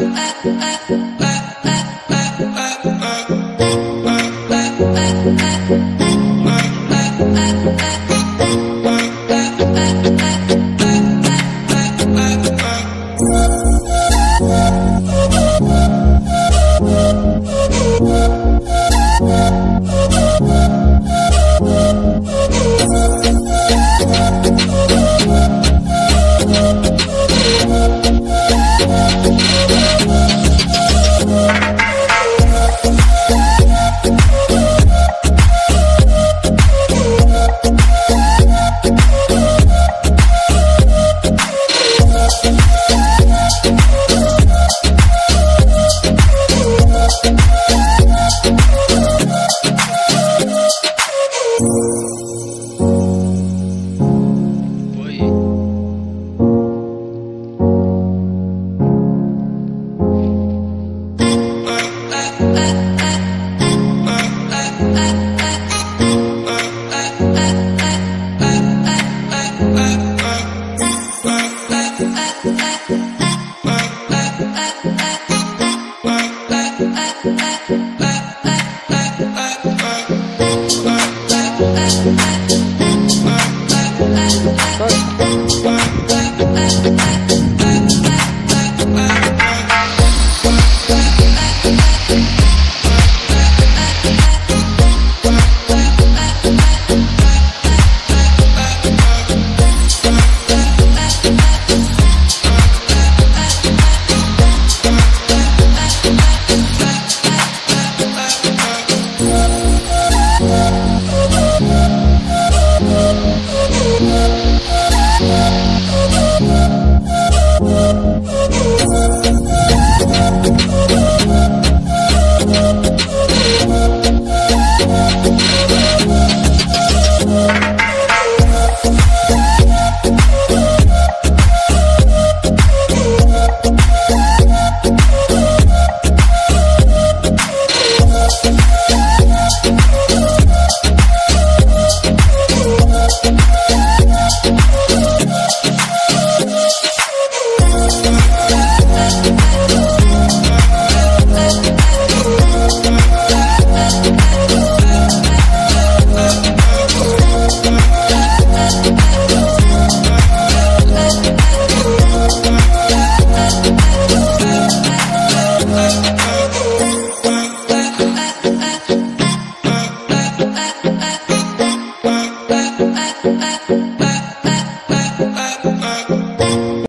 uh, uh, uh,